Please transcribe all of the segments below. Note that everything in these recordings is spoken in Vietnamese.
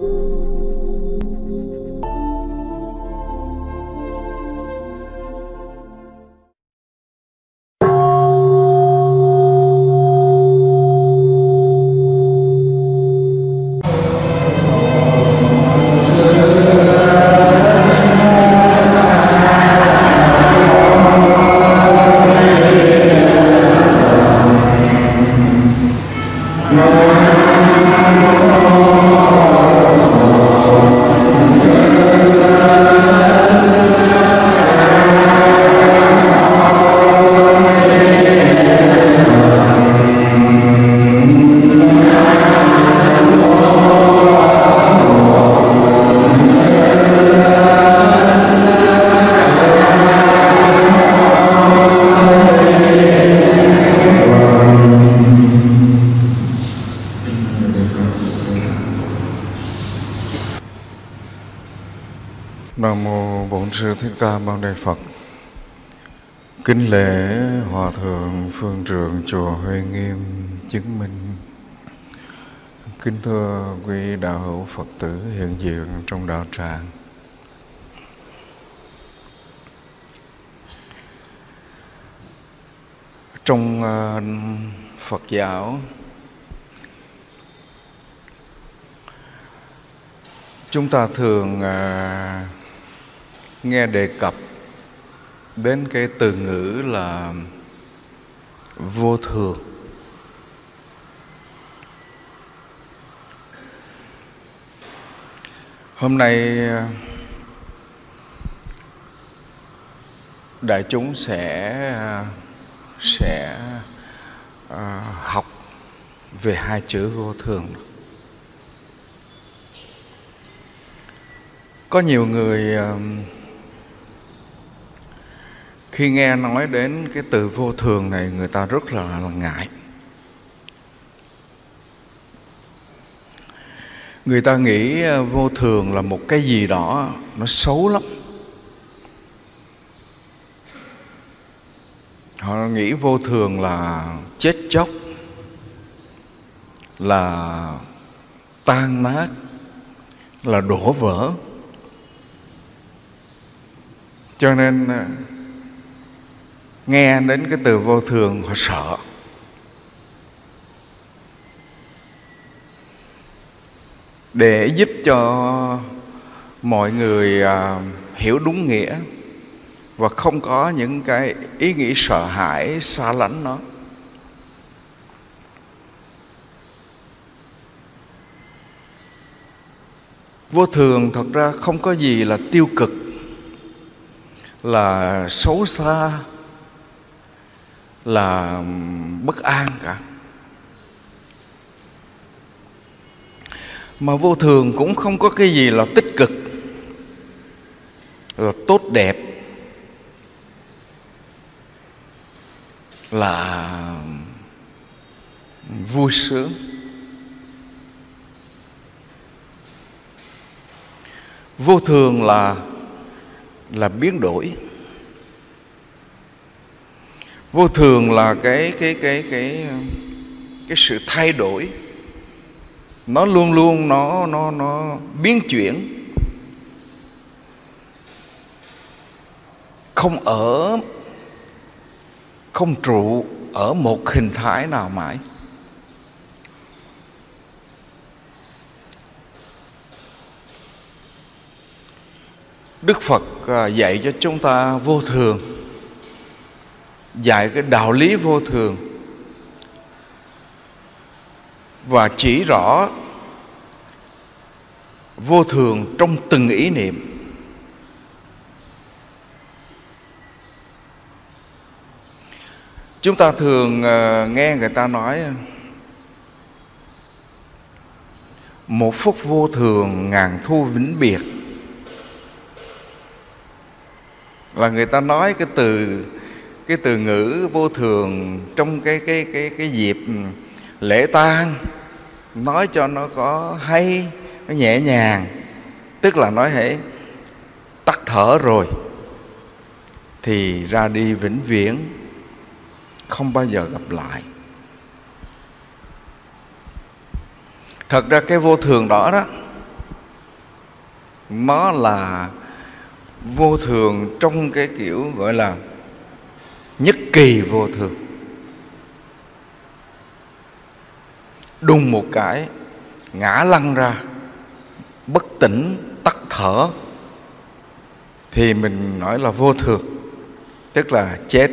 Nam Kính lễ Hòa thượng Phương Trượng chùa Huệ Nghiêm chứng minh. Kính thưa quý đạo hữu Phật tử hiện diện trong đạo tràng. Trong à, Phật giáo, chúng ta thường à, nghe đề cập đến cái từ ngữ là vô thường. Hôm nay đại chúng sẽ sẽ uh, học về hai chữ vô thường. Có nhiều người uh, khi nghe nói đến cái từ vô thường này người ta rất là, là ngại. Người ta nghĩ ờ, vô thường là một cái gì đó nó xấu lắm. Họ nghĩ vô thường là chết chóc là tan nát là đổ vỡ. Cho nên ờ, nghe đến cái từ vô thường họ sợ. Để giúp cho mọi người à, hiểu đúng nghĩa và không có những cái ý nghĩ sợ hãi, xa lánh nó. Vô thường thật ra không có gì là tiêu cực, là xấu xa là bất an cả. Mà vô thường cũng không có cái gì là tích cực, là tốt đẹp. Là vui sướng. Vô thường là là biến đổi vô thường là cái cái cái cái cái sự thay đổi. Nó luôn luôn nó nó nó biến chuyển. Không ở, không trụ ở một hình thái nào mãi. Đức Phật à, dạy cho chúng ta vô thường dạy cái đạo lý vô thường và chỉ rõ vô thường trong từng ý niệm. Chúng ta thường ờ, nghe người ta nói, một phút vô thường, ngàn thu vĩnh biệt. Là người ta nói cái từ cái từ ngữ vô thường trong cái cái cái cái dịp lễ tang, nói cho nó có hay, nó nhẹ nhàng. Tức là nói hãy tắt thở rồi, thì ra đi vĩnh viễn, không bao giờ gặp lại. Thật ra cái vô thường đó đó, nó là vô thường trong cái kiểu gọi là nhất kỳ vô thường. Đùng một cái, ngã lăn ra, bất tỉnh, tắt thở. Thì mình nói là vô thường, tức là chết.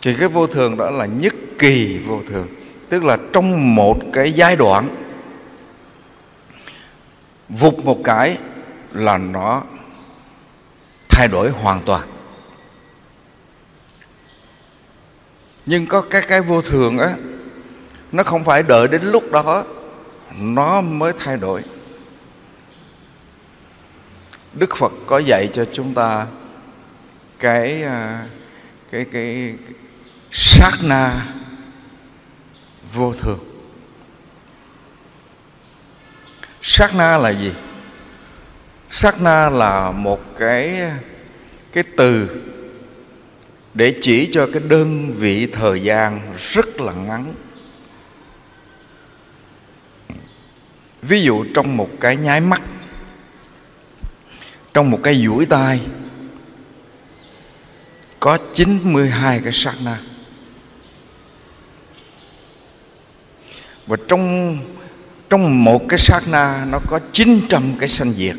Thì cái vô thường đó là nhất kỳ vô thường, tức là trong một cái giai đoạn, vụt một cái là nó thay đổi hoàn toàn. Nhưng có cái cái vô thường á nó không phải đợi đến lúc đó nó mới thay đổi. Đức phật có dạy cho chúng ta cái cái cái, cái sát na vô thường. Sát na là gì? Sát na là một cái cái từ để chỉ cho cái đơn vị thời gian rất là ngắn. Ví dụ trong một cái nháy mắt, trong một cái duỗi tay, có 92 cái sát na. Và trong trong một cái sát na nó có 900 cái sanh diệt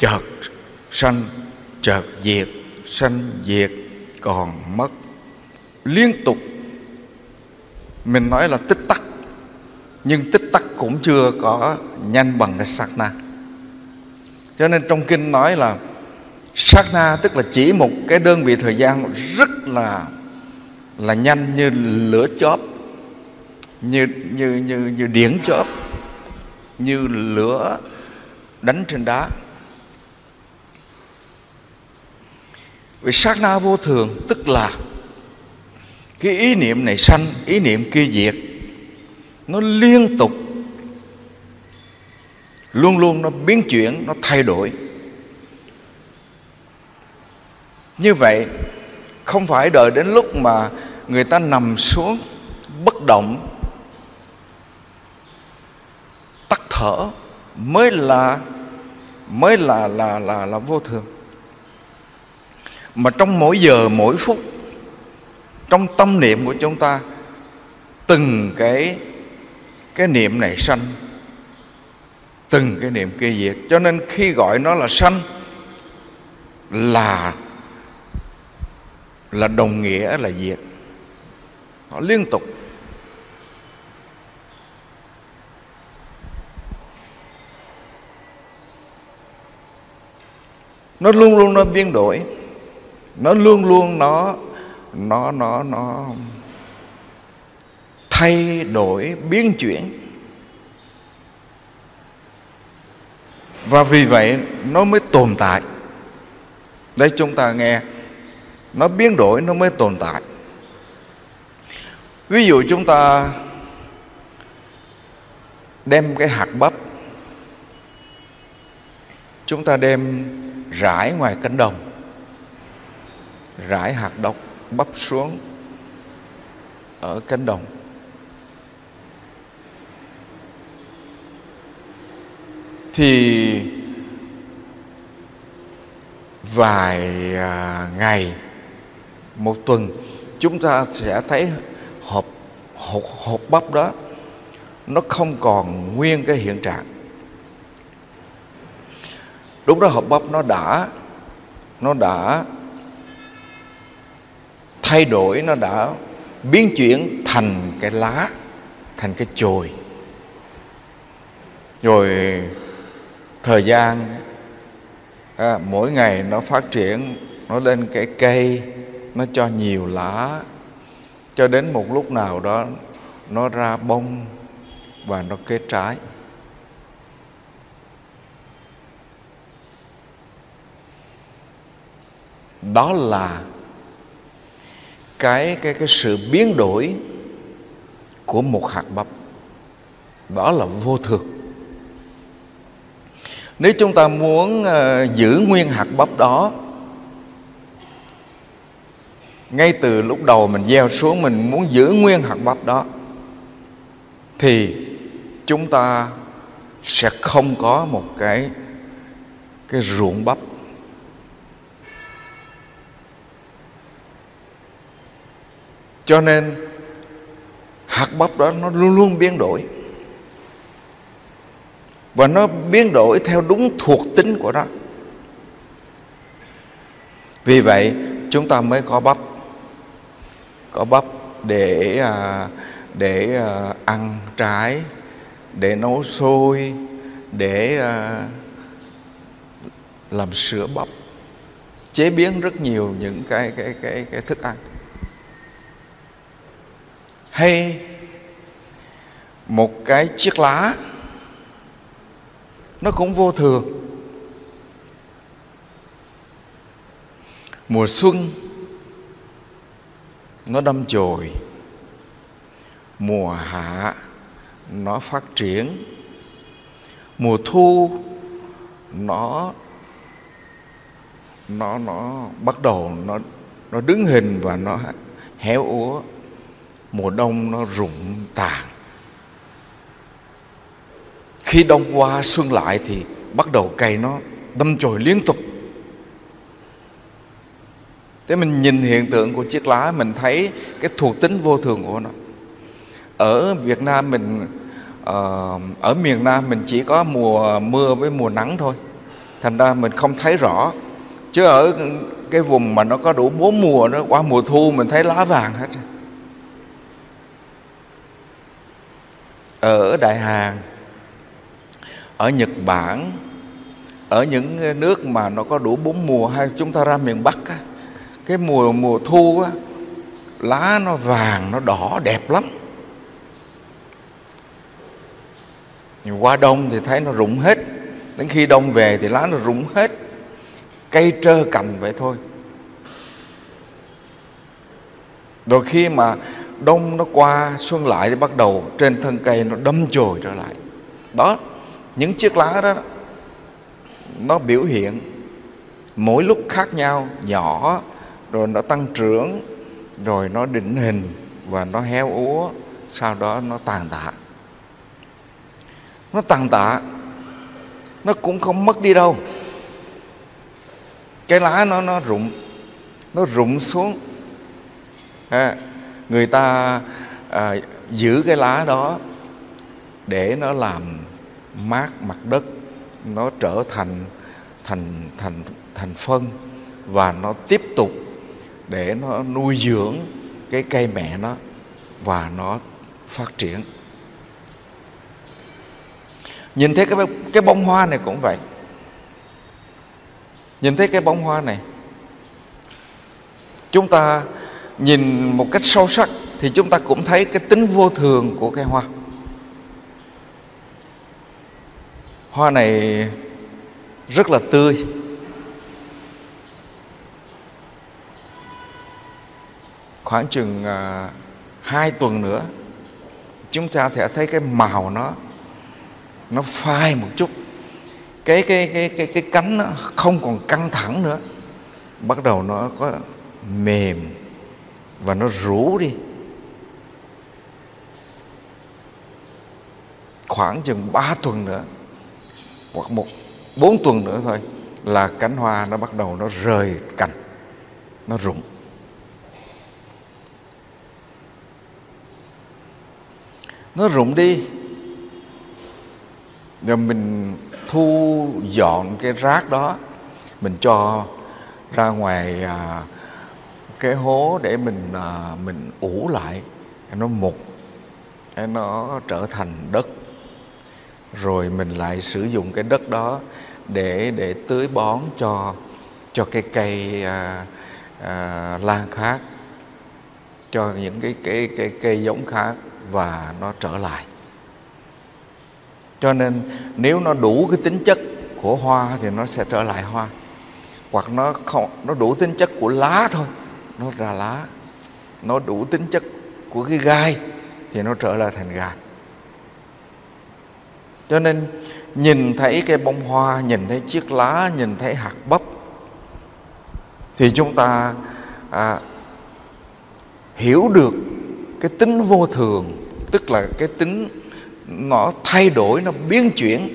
chợt sanh, chợt diệt, sanh diệt, còn mất. Liên tục. Mình nói là tích tắc, nhưng tích tắc cũng chưa có nhanh bằng cái sát na. Cho nên trong kinh nói là sát na tức là chỉ một cái đơn vị thời gian rất là là nhanh như lửa chớp, như như như như điển chớp, như lửa đánh trên đá. Vì sát na vô thường, tức là cái ý niệm này sanh, ý niệm kia diệt, nó liên tục, luôn luôn nó biến chuyển, nó thay đổi. Như vậy, không phải đợi đến lúc mà người ta nằm xuống, bất động, tắt thở, mới là mới là là là là vô thường mà trong mỗi giờ, mỗi phút, trong tâm niệm của chúng ta, từng cái cái niệm này sanh, từng cái niệm kia diệt. Cho nên khi gọi nó là sanh, là là đồng nghĩa là diệt. Nó liên tục. Nó luôn luôn nó biến đổi nó luôn luôn nó nó nó nó thay đổi, biến chuyển. Và vì vậy nó mới tồn tại. Đây chúng ta nghe, nó biến đổi, nó mới tồn tại. Ví dụ chúng ta đem cái hạt bắp. Chúng ta đem rải ngoài cánh đồng rải hạt độc bắp xuống ở cánh đồng. Thì vài à, ngày một tuần chúng ta sẽ thấy hộp hộp, hộp bắp đó nó không còn nguyên cái hiện trạng. Đúng đó hộp bắp nó đã nó đã thay đổi nó đã biến chuyển thành cái lá thành cái chồi. Rồi thời gian à, mỗi ngày nó phát triển nó lên cái cây nó cho nhiều lá. Cho đến một lúc nào đó nó ra bông và nó kết trái. Đó là cái cái cái sự biến đổi của một hạt bắp. Đó là vô thường. Nếu chúng ta muốn uh, giữ nguyên hạt bắp đó ngay từ lúc đầu mình gieo xuống mình muốn giữ nguyên hạt bắp đó thì chúng ta sẽ không có một cái cái ruộng bắp. Cho nên, hạt bắp đó nó luôn luôn biến đổi. Và nó biến đổi theo đúng thuộc tính của nó. Vì vậy, chúng ta mới có bắp. Có bắp để à, để à, ăn trái, để nấu sôi để à, làm sữa bắp. Chế biến rất nhiều những cái cái cái cái thức ăn hay một cái chiếc lá, nó cũng vô thường. Mùa xuân, nó đâm chồi. Mùa hạ, nó phát triển. Mùa thu, nó nó nó bắt đầu, nó nó đứng hình và nó héo úa mùa đông nó rụng tàn. Khi đông qua xuân lại thì bắt đầu cây nó đâm chồi liên tục. Thế mình nhìn hiện tượng của chiếc lá, mình thấy cái thuộc tính vô thường của nó. Ở Việt Nam mình ờ, ở miền Nam mình chỉ có mùa mưa với mùa nắng thôi. Thành ra mình không thấy rõ. Chứ ở cái vùng mà nó có đủ bốn mùa đó, qua mùa thu mình thấy lá vàng hết ở Đại Hàn ở Nhật Bản ở những nước mà nó có đủ bốn mùa hay chúng ta ra miền Bắc á, cái mùa mùa thu á, lá nó vàng nó đỏ đẹp lắm. Nhưng qua đông thì thấy nó rụng hết đến khi đông về thì lá nó rụng hết cây trơ cành vậy thôi. Rồi khi mà đông nó qua xuân lại thì bắt đầu trên thân cây nó đâm chồi trở lại. Đó những chiếc lá đó nó biểu hiện mỗi lúc khác nhau nhỏ rồi nó tăng trưởng rồi nó định hình và nó héo úa sau đó nó tàn tạ. Nó tàn tạ nó cũng không mất đi đâu. Cái lá nó nó rụng nó rụng xuống. À, người ta à, giữ cái lá đó để nó làm mát mặt đất nó trở thành thành thành thành phân và nó tiếp tục để nó nuôi dưỡng cái cây mẹ nó và nó phát triển. Nhìn thấy cái cái bông hoa này cũng vậy. Nhìn thấy cái bông hoa này chúng ta nhìn một cách sâu sắc thì chúng ta cũng thấy cái tính vô thường của cây hoa. Hoa này rất là tươi. Khoảng chừng à, hai tuần nữa chúng ta sẽ thấy cái màu nó nó phai một chút. Cái cái cái cái cái cánh nó không còn căng thẳng nữa. Bắt đầu nó có mềm và nó rũ đi. Khoảng chừng 3 tuần nữa hoặc một bốn tuần nữa thôi là cánh hoa nó bắt đầu nó rời cành nó rụng. Nó rụng đi. Rồi mình thu dọn cái rác đó mình cho ra ngoài à, cái hố để mình à, mình ủ lại. Nó mục nó trở thành đất. Rồi mình lại sử dụng cái đất đó để để tưới bón cho cho cái cây à, à, lan khác cho những cái cái cái cây giống khác và nó trở lại. Cho nên nếu nó đủ cái tính chất của hoa thì nó sẽ trở lại hoa hoặc nó không nó đủ tính chất của lá thôi nó ra lá nó đủ tính chất của cái gai thì nó trở lại thành gai cho nên nhìn thấy cái bông hoa nhìn thấy chiếc lá nhìn thấy hạt bắp thì chúng ta à, hiểu được cái tính vô thường tức là cái tính nó thay đổi nó biến chuyển.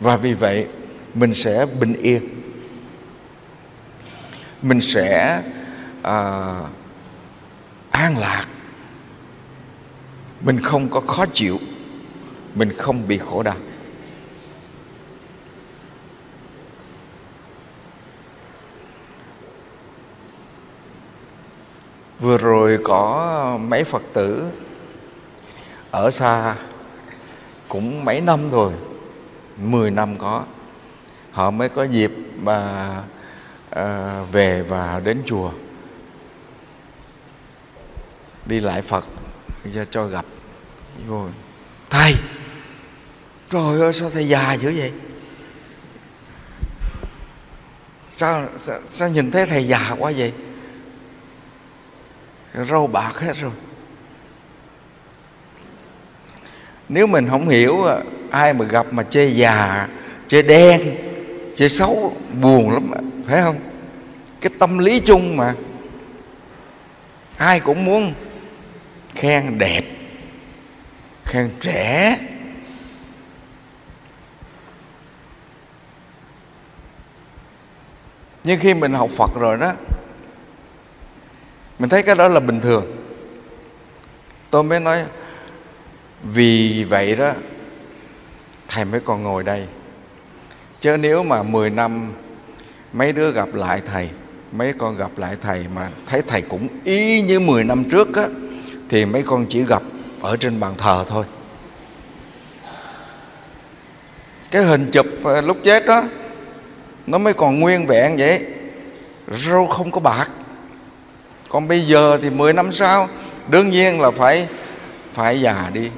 Và vì vậy mình sẽ bình yên. Mình sẽ à, an lạc. Mình không có khó chịu. Mình không bị khổ đau. Vừa rồi có mấy phật tử ở xa cũng mấy năm rồi 10 năm có họ mới có dịp mà à, về và đến chùa. Đi lại Phật cho, cho gặp. Rồi thầy trời ơi sao thầy già dữ vậy? Sao, sao, sao nhìn thấy thầy già quá vậy? Râu bạc hết rồi. Nếu mình không hiểu ờ, ai mà gặp mà chê già chê đen Chơi xấu, buồn lắm phải không? Cái tâm lý chung mà. Ai cũng muốn khen đẹp, khen trẻ. Nhưng khi mình học phật rồi đó, mình thấy cái đó là bình thường. Tôi mới nói, vì vậy đó, thầy mới còn ngồi đây chứ nếu mà 10 năm mấy đứa gặp lại thầy mấy con gặp lại thầy mà thấy thầy cũng y như 10 năm trước á thì mấy con chỉ gặp ở trên bàn thờ thôi. Cái hình chụp ờ, lúc chết đó nó mới còn nguyên vẹn vậy. Râu không có bạc. Còn bây giờ thì 10 năm sau đương nhiên là phải phải già đi.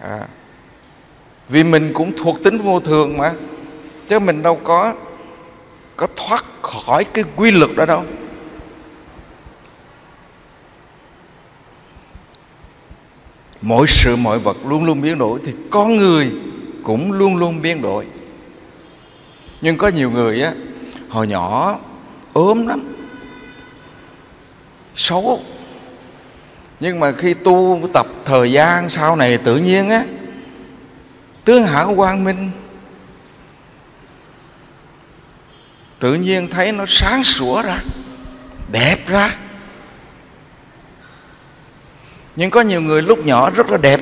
À, vì mình cũng thuộc tính vô thường mà. Chứ mình đâu có có thoát khỏi cái quy luật đó đâu. Mỗi sự mọi vật luôn luôn biến đổi thì con người cũng luôn luôn biến đổi. Nhưng có nhiều người á, hồi nhỏ ốm lắm, xấu. Nhưng mà khi tu tập thời gian sau này tự nhiên á tướng hảo quang minh. Tự nhiên thấy nó sáng sủa ra, đẹp ra. Nhưng có nhiều người lúc nhỏ rất là đẹp.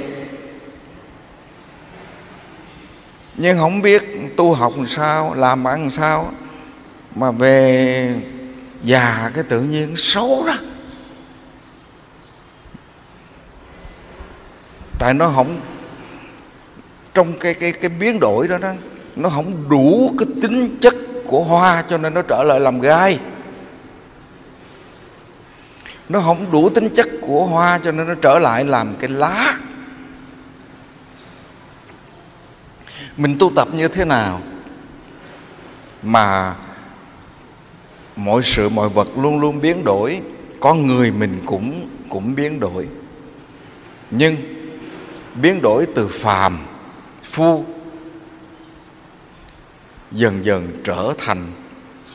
Nhưng không biết tu học làm sao, làm ăn làm sao, mà về già cái tự nhiên xấu ra. Tại nó không trong cái cái cái biến đổi đó đó, nó không đủ cái tính chất của hoa cho nên nó trở lại làm gai. Nó không đủ tính chất của hoa cho nên nó trở lại làm cái lá. Mình tu tập như thế nào mà mọi sự, mọi vật luôn luôn biến đổi con người mình cũng cũng biến đổi. Nhưng biến đổi từ phàm phu, dần dần trở thành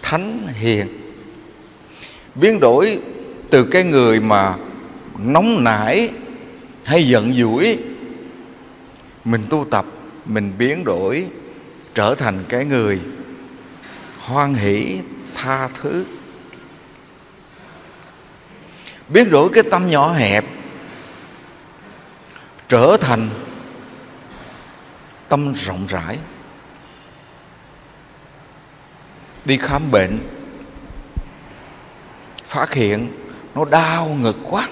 thánh hiền. Biến đổi từ cái người mà nóng nảy hay giận dỗi, mình tu tập, mình biến đổi, trở thành cái người hoan hỷ, tha thứ. Biến đổi cái tâm nhỏ hẹp, trở thành tâm rộng rãi. Đi khám bệnh phát hiện nó đau ngực quá.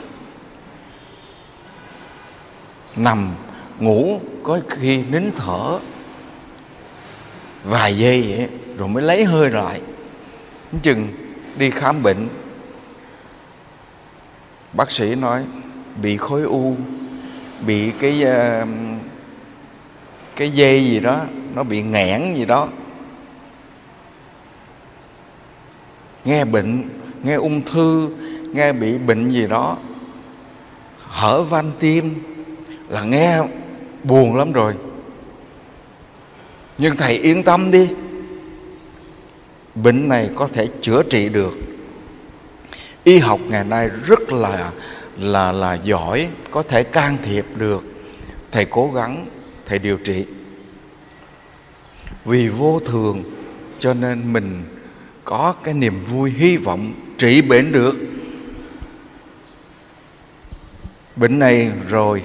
Nằm ngủ có khi nín thở. Vài giây vậy rồi mới lấy hơi lại. Chừng đi khám bệnh bác sĩ nói bị khối u bị cái uh, cái dây gì đó, nó bị nghẽn gì đó. Nghe bệnh, nghe ung thư, nghe bị bệnh gì đó, hở van tim là nghe buồn lắm rồi. Nhưng thầy yên tâm đi. Bệnh này có thể chữa trị được. Y học ngày nay rất là là là giỏi, có thể can thiệp được. Thầy cố gắng thầy điều trị. Vì vô thường, cho nên mình có cái niềm vui, hy vọng trị bệnh được. Bệnh này rồi,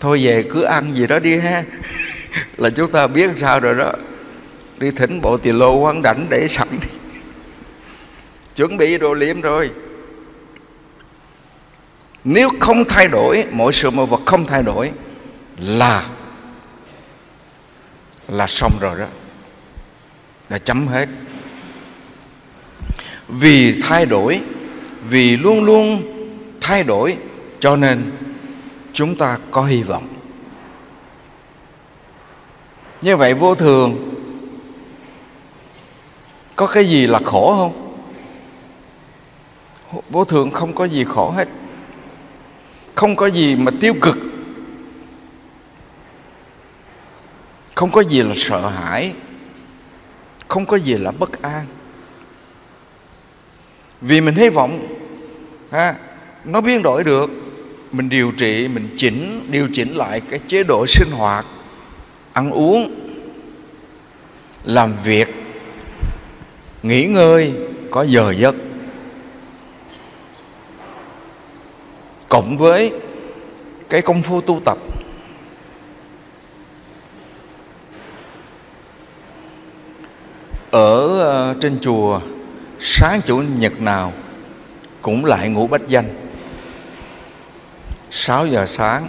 thôi về cứ ăn gì đó đi ha. Là chúng ta biết sao rồi đó. Đi thỉnh bộ tỳ lô quán đảnh để sẵn. Chuẩn bị đồ liệm rồi. Nếu không thay đổi, mọi sự, mọi vật không thay đổi, là là xong rồi đó. Là chấm hết. Vì thay đổi, vì luôn luôn thay đổi, cho nên chúng ta có hy vọng. Như vậy vô thường có cái gì là khổ không? Vô thường không có gì khổ hết. Không có gì mà tiêu cực. Không có gì là sợ hãi. Không có gì là bất an. Vì mình hy vọng ha, nó biến đổi được. Mình điều trị mình chỉnh điều chỉnh lại cái chế độ sinh hoạt. Ăn uống làm việc nghỉ ngơi có giờ giấc. Cộng với cái công phu tu tập. Ở ờ, trên chùa, sáng chủ nhật nào cũng lại ngủ bách danh. 6 giờ sáng,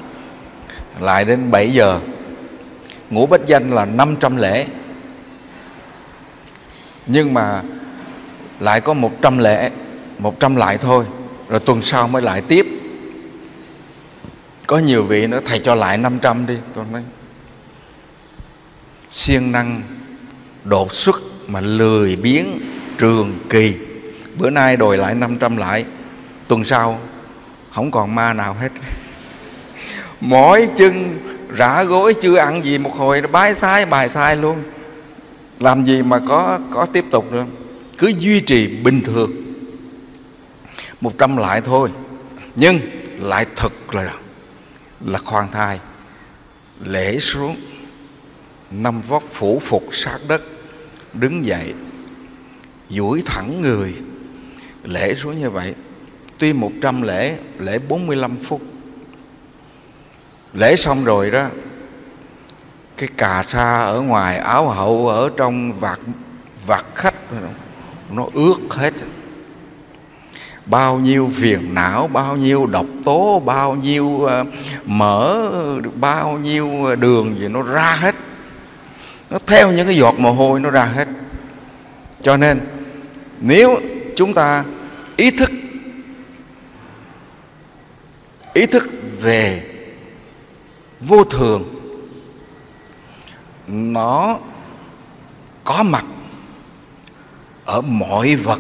lại đến 7 giờ, ngủ bách danh là 500 lễ nhưng mà lại có 100 lễ 100 lại thôi, rồi tuần sau mới lại tiếp. Có nhiều vị nữa, thầy cho lại 500 đi. Tôi nói, siêng năng đột xuất mà lười biến trường kỳ. Bữa nay đòi lại 500 lại. Tuần sau, không còn ma nào hết. Mỏi chân, rã gối, chưa ăn gì một hồi nó bái sai, bài sai luôn. Làm gì mà có có tiếp tục nữa cứ duy trì bình thường. Một trăm lại thôi. Nhưng lại thật là là khoan thai. Lễ xuống, năm vóc phủ phục sát đất đứng dậy, duỗi thẳng người. Lễ xuống như vậy, tuy một trăm lễ lễ 45 phút. Lễ xong rồi đó, cái cà sa ở ngoài, áo hậu ở trong, vạt vạt khách, nó ướt hết. Bao nhiêu phiền não, bao nhiêu độc tố, bao nhiêu ờ, mỡ, bao nhiêu ờ, đường gì nó ra hết nó theo những cái giọt mồ hôi nó ra hết. Cho nên, nếu chúng ta ý thức ý thức về vô thường, nó có mặt ở mọi vật.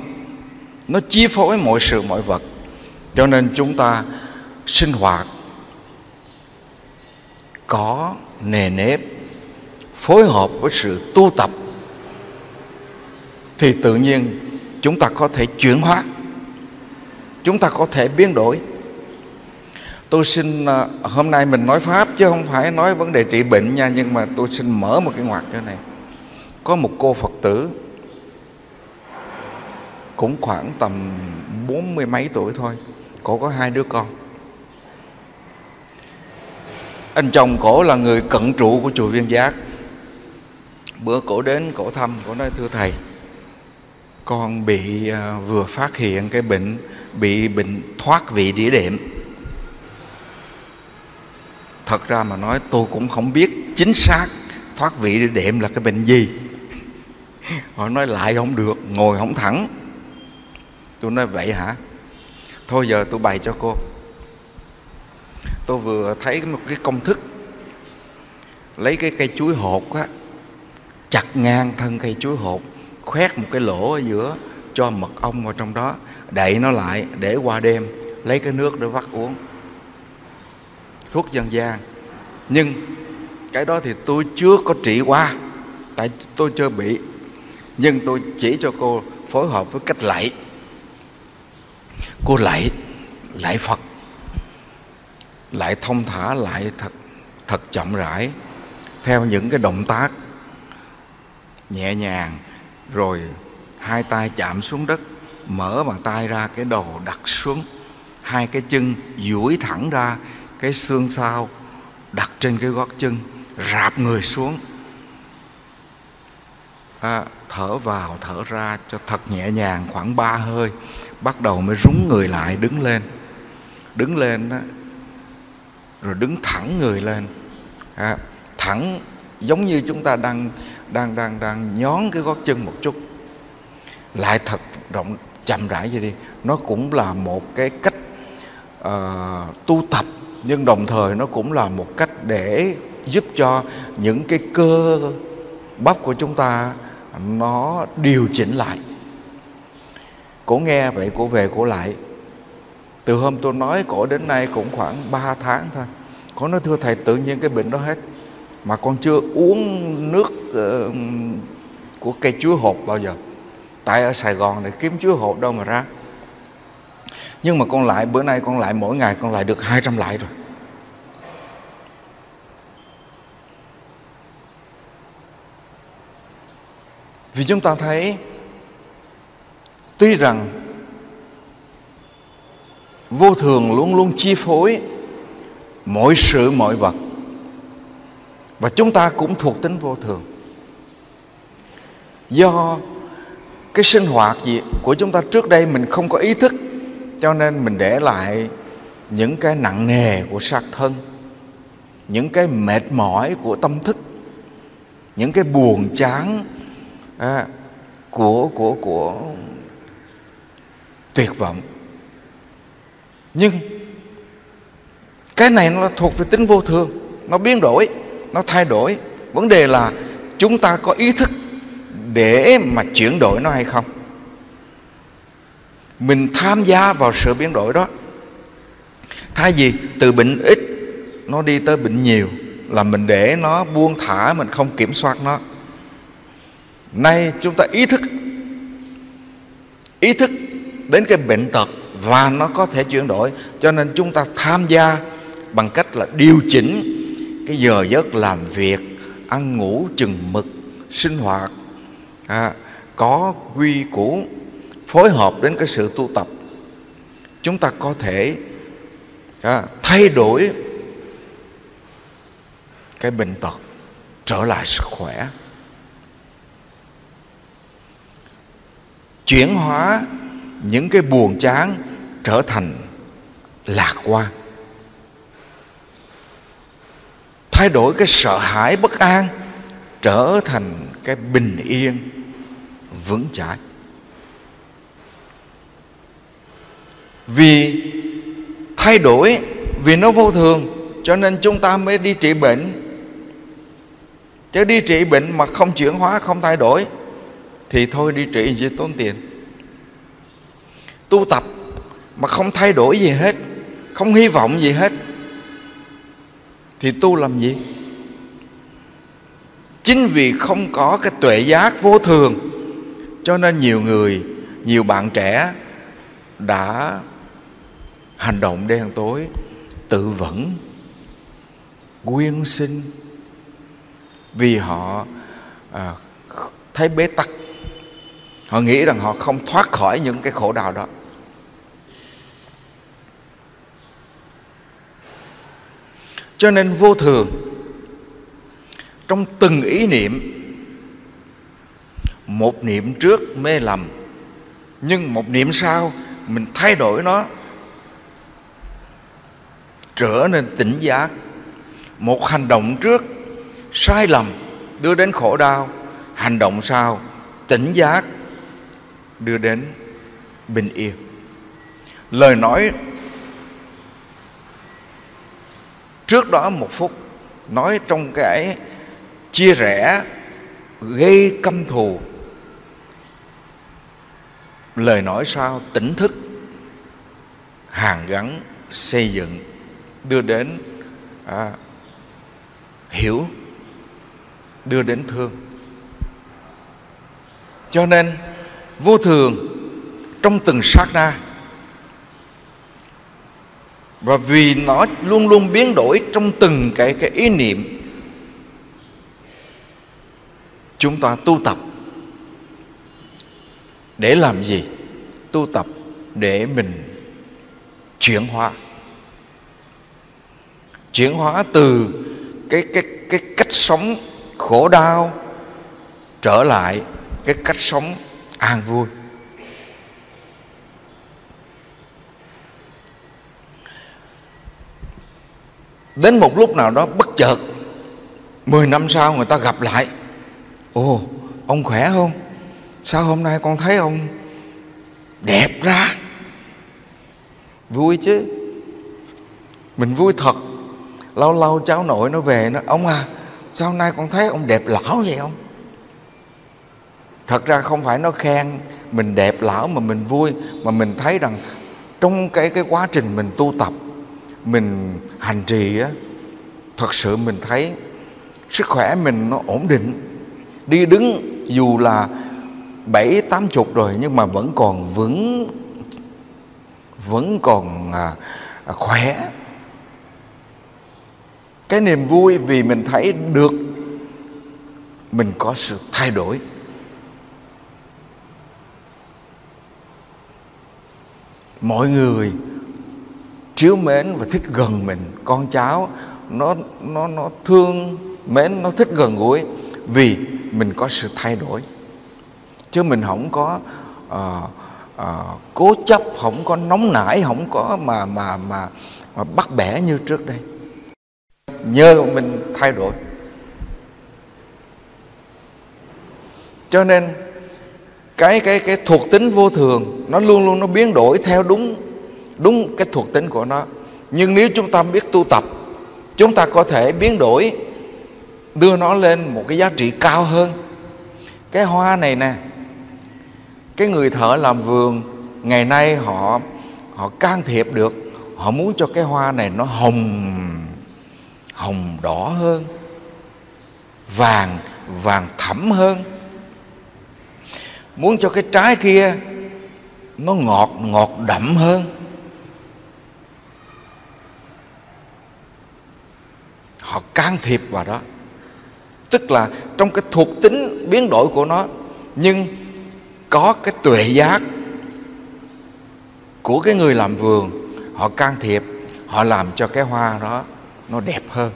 Nó chi phối mọi sự, mọi vật. Cho nên chúng ta sinh hoạt có nề nếp phối hợp với sự tu tập, thì tự nhiên chúng ta có thể chuyển hóa, chúng ta có thể biến đổi. Tôi xin à, hôm nay mình nói pháp chứ không phải nói vấn đề trị bệnh nha, nhưng mà tôi xin mở một cái ngoặt cho này. Có một cô phật tử cũng khoảng tầm bốn mươi mấy tuổi thôi cổ có hai đứa con. Anh chồng cổ là người cận trụ của chùa viên giác bữa cổ đến cổ thăm, cổ nói, thưa thầy, con bị à, vừa phát hiện cái bệnh, bị bệnh thoát vị đĩa đệm. Thật ra mà nói, tôi cũng không biết chính xác thoát vị đĩa đệm là cái bệnh gì. Họ nói, lại không được, ngồi không thẳng. Tôi nói, vậy hả? Thôi giờ tôi bày cho cô. Tôi vừa thấy một cái công thức, lấy cái cây chuối hột á chặt ngang thân cây chuối hột khoét một cái lỗ ở giữa cho mật ong vào trong đó đậy nó lại để qua đêm lấy cái nước để vắt uống. Thuốc dân gian. Nhưng cái đó thì tôi chưa có trị qua tại tôi chưa bị. Nhưng tôi chỉ cho cô phối hợp với cách lạy. Cô lạy, lạy phật. Lại thông thả lại thật thật chậm rãi theo những cái động tác nhẹ nhàng rồi hai tay chạm xuống đất mở bàn tay ra cái đầu đặt xuống hai cái chân duỗi thẳng ra cái xương sau đặt trên cái gót chân rạp người xuống. À, thở vào thở ra cho thật nhẹ nhàng khoảng ba hơi bắt đầu mới rúng người lại đứng lên. Đứng lên đó, rồi đứng thẳng người lên. À, thẳng giống như chúng ta đang đang đang đang nhón cái gót chân một chút. Lại thật rộng chậm rãi vậy đi. Nó cũng là một cái cách uh, tu tập nhưng đồng thời nó cũng là một cách để giúp cho những cái cơ bắp của chúng ta nó điều chỉnh lại. Cổ nghe vậy cổ về cổ lại. Từ hôm tôi nói cổ đến nay cũng khoảng 3 tháng thôi. Cổ nói thưa thầy tự nhiên cái bệnh đó hết mà con chưa uống nước uh, của cây chuối hột bao giờ. Tại ở Sài Gòn này kiếm chuối hột đâu mà ra. Nhưng mà con lại bữa nay con lại mỗi ngày con lại được 200 lại rồi. Vì chúng ta thấy tuy rằng vô thường luôn luôn chi phối mọi sự mọi vật và chúng ta cũng thuộc tính vô thường. Do cái sinh hoạt gì của chúng ta trước đây mình không có ý thức cho nên mình để lại những cái nặng nề của xác thân những cái mệt mỏi của tâm thức những cái buồn chán à, của của của tuyệt vọng. Nhưng cái này nó thuộc về tính vô thường nó biến đổi nó thay đổi. Vấn đề là chúng ta có ý thức để mà chuyển đổi nó hay không? Mình tham gia vào sự biến đổi đó. Thay vì từ bệnh ít nó đi tới bệnh nhiều là mình để nó buông thả, mình không kiểm soát nó. Nay chúng ta ý thức ý thức đến cái bệnh tật và nó có thể chuyển đổi. Cho nên chúng ta tham gia bằng cách là điều chỉnh cái giờ giấc làm việc ăn ngủ chừng mực sinh hoạt à, có quy củ phối hợp đến cái sự tu tập. Chúng ta có thể à, thay đổi cái bệnh tật trở lại sức khỏe. Chuyển hóa những cái buồn chán trở thành lạc quan. Thay đổi cái sợ hãi, bất an, trở thành cái bình yên, vững chãi. Vì thay đổi, vì nó vô thường, cho nên chúng ta mới đi trị bệnh. Chứ đi trị bệnh mà không chuyển hóa, không thay đổi, thì thôi đi trị gì tốn tiền. Tu tập mà không thay đổi gì hết, không hy vọng gì hết thì tu làm gì? Chính vì không có cái tuệ giác vô thường cho nên nhiều người nhiều bạn trẻ đã hành động đen tối tự vẫn quyên sinh vì họ à, thấy bế tắc. Họ nghĩ rằng họ không thoát khỏi những cái khổ đau đó. Cho nên vô thường. Trong từng ý niệm, một niệm trước mê lầm, nhưng một niệm sau, mình thay đổi nó, trở nên tỉnh giác. Một hành động trước sai lầm đưa đến khổ đau, hành động sau tỉnh giác đưa đến bình yên. Lời nói trước đó một phút nói trong cái chia rẽ gây căm thù. Lời nói sao tỉnh thức hàn gắn xây dựng đưa đến à, hiểu đưa đến thương. Cho nên vô thường trong từng sát na và vì nó luôn luôn biến đổi trong từng cái cái ý niệm, chúng ta tu tập. Để làm gì? Tu tập để mình chuyển hóa. Chuyển hóa từ cái cái cái cách sống khổ đau trở lại cái cách sống an vui. Đến một lúc nào đó bất chợt 10 năm sau người ta gặp lại. Ồ, ông khỏe không? Sao hôm nay con thấy ông đẹp ra? Vui chứ. Mình vui thật. Lâu lâu cháu nội nó về nó, ông à sao hôm nay con thấy ông đẹp lão vậy không thật ra không phải nó khen mình đẹp lão mà mình vui, mà mình thấy rằng trong cái cái quá trình mình tu tập mình hành trì á thật sự mình thấy sức khỏe mình nó ổn định. Đi đứng dù là bảy tám chục rồi nhưng mà vẫn còn vững vẫn còn à, à khỏe. Cái niềm vui vì mình thấy được mình có sự thay đổi. Mọi người chiếu mến và thích gần mình. Con cháu nó nó nó thương mến nó thích gần gũi vì mình có sự thay đổi. Chứ mình không có uh, uh, cố chấp không có nóng nảy không có mà mà mà, mà bắt bẻ như trước đây. Nhờ mình thay đổi. Cho nên cái cái cái thuộc tính vô thường nó luôn luôn nó biến đổi theo đúng đúng cái thuộc tính của nó. Nhưng nếu chúng ta biết tu tập, chúng ta có thể biến đổi, đưa nó lên một cái giá trị cao hơn. Cái hoa này nè, cái người thợ làm vườn, ngày nay họ họ can thiệp được. Họ muốn cho cái hoa này nó hồng hồng đỏ hơn, vàng vàng thẫm hơn. Muốn cho cái trái kia nó ngọt ngọt đậm hơn. Họ can thiệp vào đó. Tức là trong cái thuộc tính biến đổi của nó, nhưng có cái tuệ giác của cái người làm vườn, họ can thiệp, họ làm cho cái hoa đó nó đẹp hơn,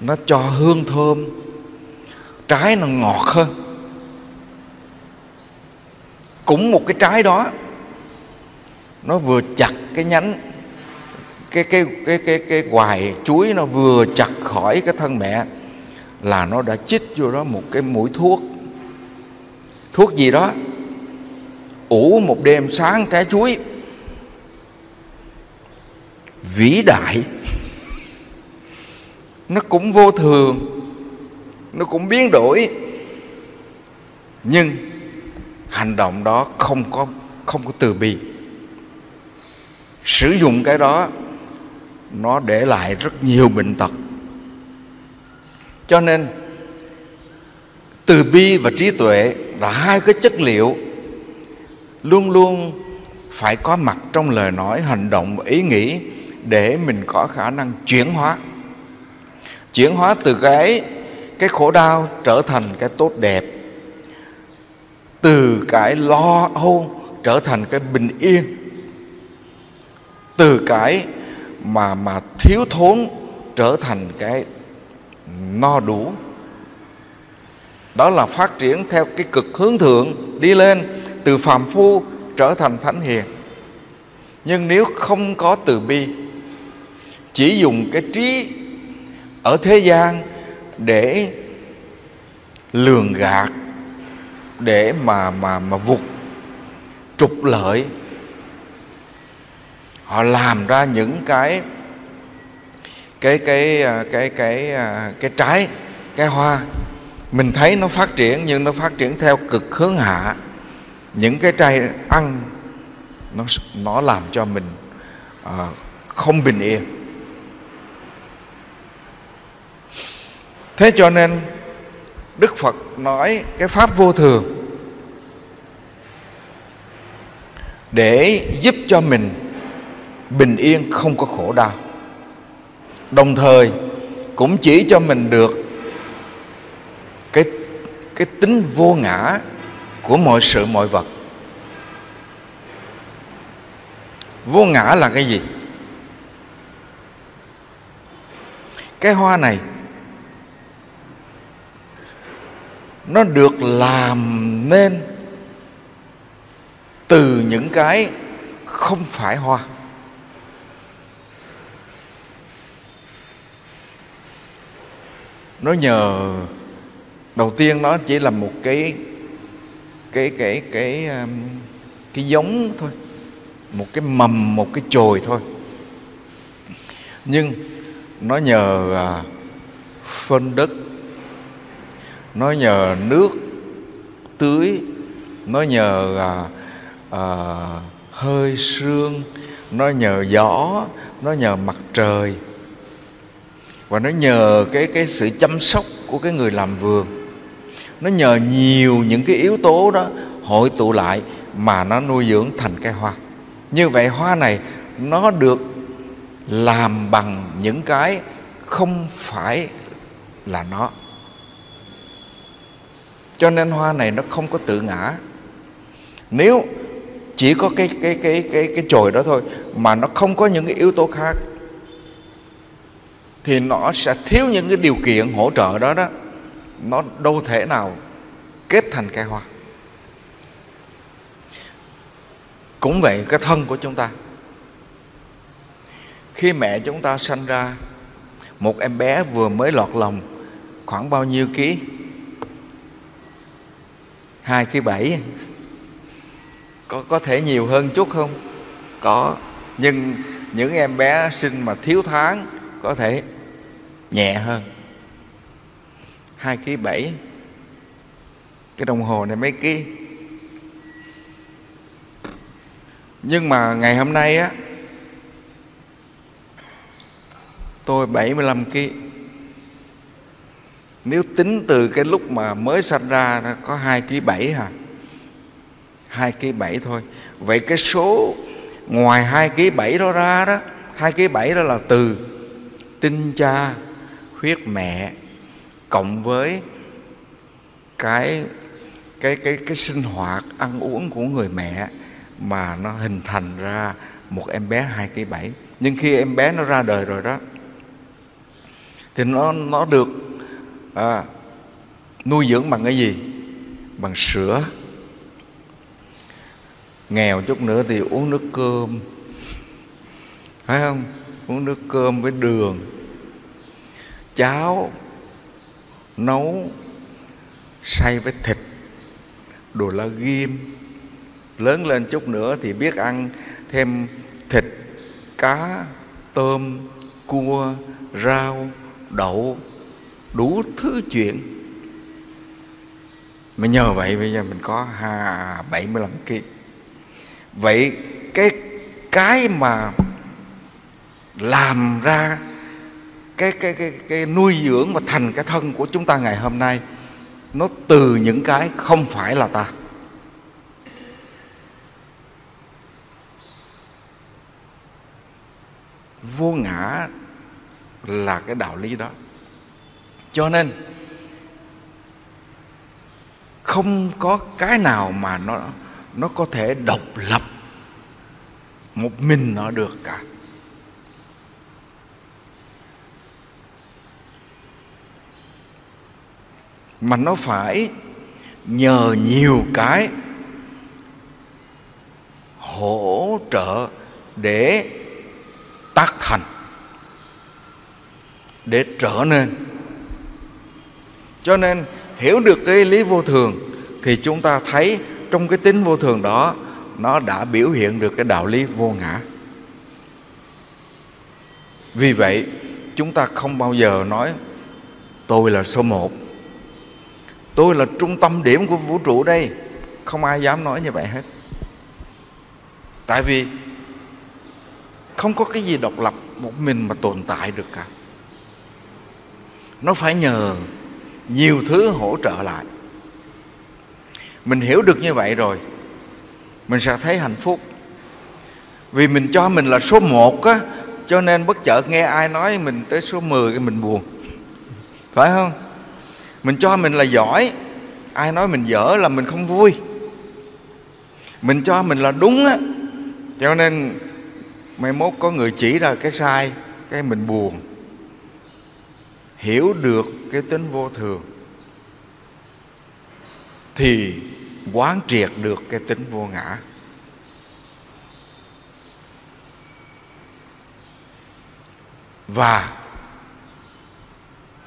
nó cho hương thơm, trái nó ngọt hơn. Cũng một cái trái đó, nó vừa chặt cái nhánh cái cái cái cái cái hoài chuối nó vừa chặt khỏi cái thân mẹ là nó đã chích vô đó một cái mũi thuốc. Thuốc gì đó? Ủ một đêm sáng trái chuối. Vĩ đại. Nó cũng vô thường. Nó cũng biến đổi. Nhưng hành động đó không có không có từ bi. Sử dụng cái đó nó để lại rất nhiều bệnh tật. Cho nên, từ bi và trí tuệ là hai cái chất liệu luôn luôn phải có mặt trong lời nói, hành động và ý nghĩ để mình có khả năng chuyển hóa. Chuyển hóa từ cái cái khổ đau trở thành cái tốt đẹp, từ cái lo âu trở thành cái bình yên, từ cái mà mà thiếu thốn trở thành cái no đủ. Đó là phát triển theo cái cực hướng thượng đi lên, từ phàm phu trở thành thánh hiền. Nhưng nếu không có từ bi, chỉ dùng cái trí ở thế gian để lường gạt, để mà mà mà vụt trục lợi họ làm ra những cái cái cái à, cái cái à, cái trái cái hoa. Mình thấy nó phát triển nhưng nó phát triển theo cực hướng hạ. Những cái trái ăn nó nó làm cho mình uh, không bình yên. Thế cho nên đức phật nói cái pháp vô thường để giúp cho mình bình yên không có khổ đau. Đồng thời, cũng chỉ cho mình được cái cái tính vô ngã của mọi sự, mọi vật. Vô ngã là cái gì? Cái hoa này, nó được làm nên từ những cái không phải hoa. Nó nhờ đầu tiên nó chỉ là một cái cái cái cái um, cái giống thôi. Một cái mầm một cái chồi thôi. Nhưng nó nhờ à, phân đất. Nó nhờ nước tưới. Nó nhờ à, à, hơi sương. Nó nhờ gió. Nó nhờ mặt trời và nó nhờ cái cái sự chăm sóc của cái người làm vườn. Nó nhờ nhiều những cái yếu tố đó hội tụ lại mà nó nuôi dưỡng thành cái hoa. Như vậy hoa này nó được làm bằng những cái không phải là nó. Cho nên hoa này nó không có tự ngã. Nếu chỉ có cái cái cái cái cái chồi đó thôi mà nó không có những cái yếu tố khác thì nó sẽ thiếu những cái điều kiện hỗ trợ đó đó. Nó đâu thể nào kết thành cây hoa. Cũng vậy, cái thân của chúng ta, khi mẹ chúng ta sanh ra, một em bé vừa mới lọt lòng khoảng bao nhiêu ký? Hai ký bảy. Có có thể nhiều hơn chút không? Có. Nhưng những em bé sinh mà thiếu tháng, có thể nhẹ hơn. Hai ký bảy. Cái đồng hồ này mấy ký? Nhưng mà ngày hôm nay á, tôi 75 kg nếu tính từ cái lúc mà mới sanh ra có 2 kg 7 hả? 2 kg 7 thôi. Vậy cái số ngoài 2 kg 7 đó ra đó 2 kg 7 đó là từ tinh cha huyết mẹ cộng với cái cái cái cái sinh hoạt ăn uống của người mẹ mà nó hình thành ra một em bé 2 kg 7 nhưng khi em bé nó ra đời rồi đó thì nó nó được à, nuôi dưỡng bằng cái gì? Bằng sữa. Nghèo chút nữa thì uống nước cơm. Phải không? Uống nước cơm với đường cháo nấu xay với thịt, đồ la ghim. Lớn lên chút nữa thì biết ăn thêm thịt, cá, tôm, cua, rau, đậu, đủ thứ chuyện. Mà nhờ vậy bây giờ mình có ha bảy mươi lăm kg vậy cái cái mà làm ra cái cái cái cái nuôi dưỡng và thành cái thân của chúng ta ngày hôm nay, nó từ những cái không phải là ta. Vô ngã là cái đạo lý đó. Cho nên, không có cái nào mà nó nó có thể độc lập một mình nó được cả. Mà nó phải nhờ nhiều cái hỗ trợ để tác thành, để trở nên. Cho nên hiểu được cái lý vô thường thì chúng ta thấy trong cái tính vô thường đó, nó đã biểu hiện được cái đạo lý vô ngã. Vì vậy, chúng ta không bao giờ nói tôi là số một tôi là trung tâm điểm của vũ trụ đây. Không ai dám nói như vậy hết. Tại vì không có cái gì độc lập một mình mà tồn tại được cả. Nó phải nhờ nhiều thứ hỗ trợ lại. Mình hiểu được như vậy rồi, mình sẽ thấy hạnh phúc. Vì mình cho mình là số một á, cho nên bất chợt nghe ai nói mình tới số 10 cái mình buồn. Phải không? Mình cho mình là giỏi. Ai nói mình dở là mình không vui. Mình cho mình là đúng á. Cho nên mai mốt có người chỉ ra cái sai, cái mình buồn. Hiểu được cái tính vô thường, thì quán triệt được cái tính vô ngã. Và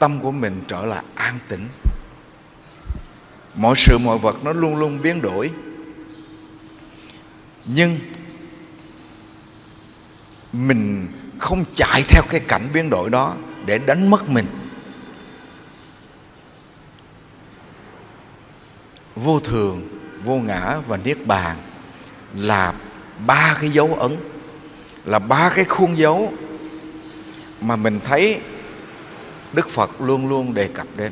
tâm của mình trở lại an tĩnh. Mọi sự, mọi vật nó luôn luôn biến đổi. Nhưng mình không chạy theo cái cảnh biến đổi đó để đánh mất mình. Vô thường, vô ngã và niết bàn là ba cái dấu ấn, là ba cái khuôn dấu mà mình thấy đức phật luôn luôn đề cập đến.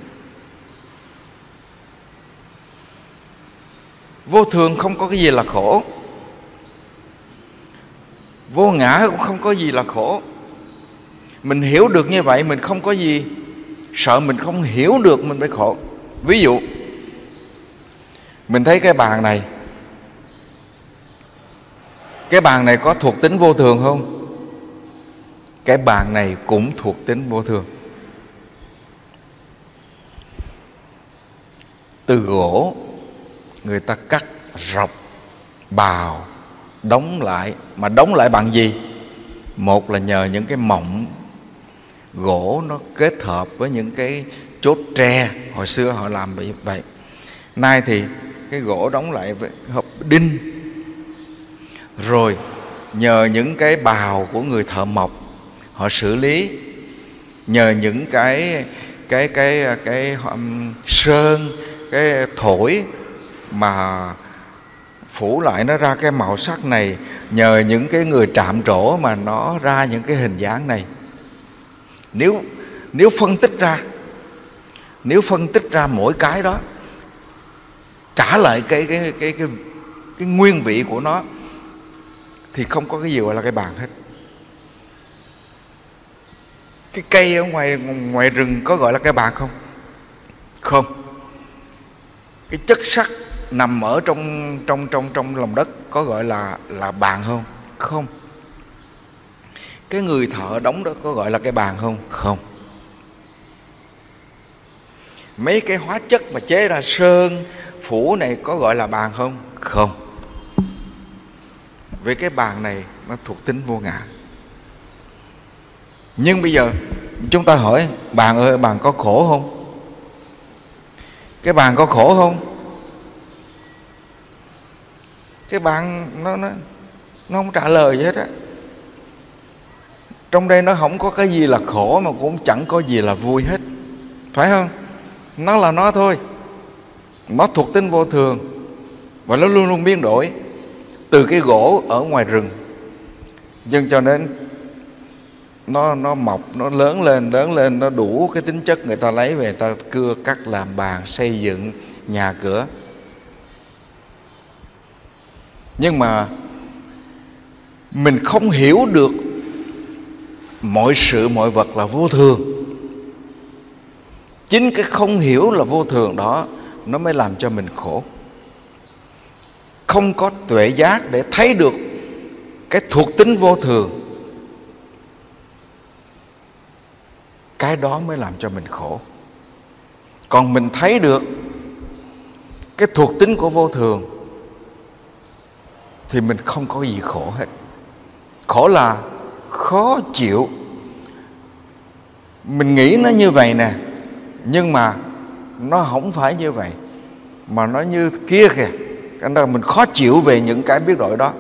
Vô thường không có cái gì là khổ. Vô ngã cũng không có gì là khổ. Mình hiểu được như vậy, mình không có gì sợ, mình không hiểu được mình phải khổ. Ví dụ, mình thấy cái bàn này. Cái bàn này có thuộc tính vô thường không? Cái bàn này cũng thuộc tính vô thường. Từ gỗ người ta cắt rọc bào đóng lại. Mà đóng lại bằng gì? Một là nhờ những cái mỏng gỗ nó kết hợp với những cái chốt tre. Hồi xưa họ làm vậy. Nay thì cái gỗ đóng lại với hộp đinh. Rồi nhờ những cái bào của người thợ mộc họ xử lý. Nhờ những cái cái cái cái, cái um, sơn cái thổi mà phủ lại nó ra cái màu sắc này nhờ những cái người trạm trổ mà nó ra những cái hình dáng này. Nếu nếu phân tích ra nếu phân tích ra mỗi cái đó trả lại cái cái cái cái cái, cái nguyên vị của nó thì không có cái gì gọi là cái bàn hết. Cái cây ở ngoài ngoài rừng có gọi là cái bàn không? Không cái chất sắt nằm ở trong trong trong trong lòng đất có gọi là là bàn không? Không. Cái người thợ đóng đó có gọi là cái bàn không? Không. Mấy cái hóa chất mà chế ra sơn, phủ này có gọi là bàn không? Không. Vì cái bàn này nó thuộc tính vô ngã. Nhưng bây giờ chúng ta hỏi bàn ơi bàn có khổ không? Cái bàn có khổ không? Cái bàn nó nó nó không trả lời gì hết á. Trong đây nó không có cái gì là khổ mà cũng chẳng có gì là vui hết. Phải không? Nó là nó thôi. Nó thuộc tính vô thường và nó luôn luôn biến đổi từ cái gỗ ở ngoài rừng. Nhưng cho nên nó nó mọc, nó lớn lên lớn lên, nó đủ cái tính chất người ta lấy về ta cưa cắt làm bàn, xây dựng nhà cửa. Nhưng mà mình không hiểu được mọi sự, mọi vật là vô thường. Chính cái không hiểu là vô thường đó, nó mới làm cho mình khổ. Không có tuệ giác để thấy được cái thuộc tính vô thường. Cái đó mới làm cho mình khổ. Còn mình thấy được cái thuộc tính của vô thường, thì mình không có gì khổ hết. Khổ là khó chịu. Mình nghĩ nó như vậy nè, nhưng mà nó không phải như vậy, mà nó như kia kìa. Cái đó mình khó chịu về những cái biết đổi đó.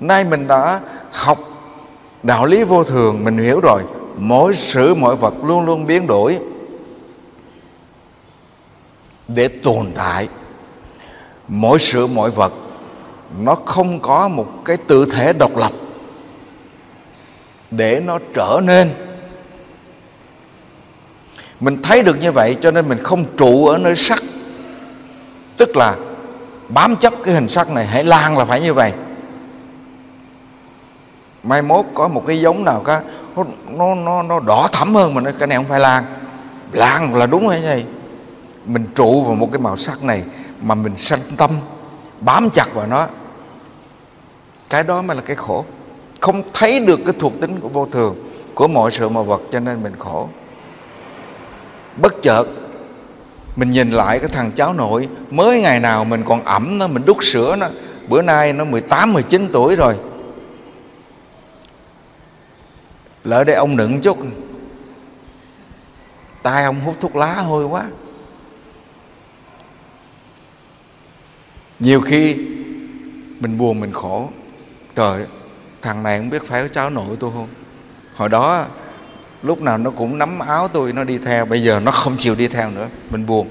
Nay mình đã học đạo lý vô thường, mình hiểu rồi mỗi sự mọi vật luôn luôn biến đổi để tồn tại. Mỗi sự mọi vật, nó không có một cái tự thể độc lập để nó trở nên. Mình thấy được như vậy cho nên mình không trụ ở nơi sắc. Tức là bám chấp cái hình sắc này, hãy lan là phải như vậy. Mai mốt có một cái giống nào cả nó nó nó, nó đỏ thẫm hơn mà nó cái này không phải lan. Lan là đúng hay vậy mình trụ vào một cái màu sắc này mà mình sanh tâm bám chặt vào nó. Cái đó mới là cái khổ. Không thấy được cái thuộc tính của vô thường của mọi sự mọi vật cho nên mình khổ. Bất chợt mình nhìn lại cái thằng cháu nội mới ngày nào mình còn ẩm nó mình đút sữa nó. Bữa nay nó 18 19 tuổi rồi. Lỡ đây ông đựng chút. Tai ông hút thuốc lá hôi quá. Nhiều khi mình buồn, mình khổ. Trời, thằng này không biết phải có cháu nội tôi không? Hồi đó, lúc nào nó cũng nắm áo tôi, nó đi theo. Bây giờ nó không chịu đi theo nữa. Mình buồn.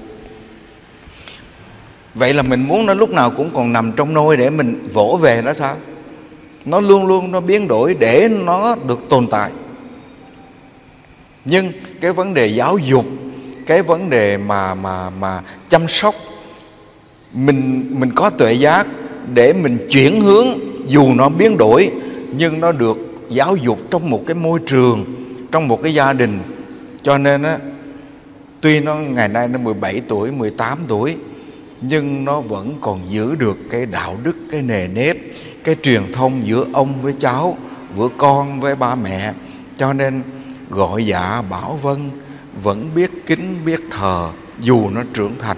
Vậy là mình muốn nó lúc nào cũng còn nằm trong nôi để mình vỗ về nó sao? Nó luôn luôn nó biến đổi để nó được tồn tại nhưng cái vấn đề giáo dục, cái vấn đề mà mà mà chăm sóc, mình mình có tuệ giác để mình chuyển hướng dù nó biến đổi, nhưng nó được giáo dục trong một cái môi trường, trong một cái gia đình. Cho nên á, tuy nó ngày nay nó 17 tuổi 18 tuổi, nhưng nó vẫn còn giữ được cái đạo đức, cái nề nếp, cái truyền thông giữa ông với cháu, giữa con với ba mẹ. Cho nên gọi dạ bảo vân, vẫn biết kính biết thờ, dù nó trưởng thành.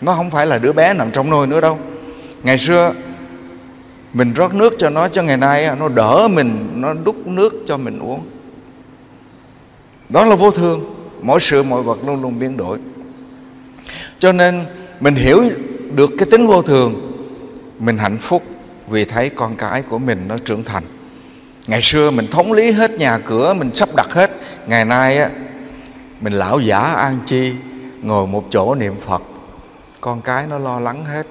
Nó không phải là đứa bé nằm trong nôi nữa đâu. Ngày xưa, mình rót nước cho nó, cho ngày nay nó đỡ mình, nó đút nước cho mình uống. Đó là vô thường. Mỗi sự, mọi vật luôn luôn biến đổi. Cho nên, mình hiểu được cái tính vô thường. Mình hạnh phúc vì thấy con cái của mình nó trưởng thành ngày xưa mình thống lý hết nhà cửa, mình sắp đặt hết. Ngày nay á, mình lão giả an chi, ngồi một chỗ niệm phật. Con cái nó lo lắng hết.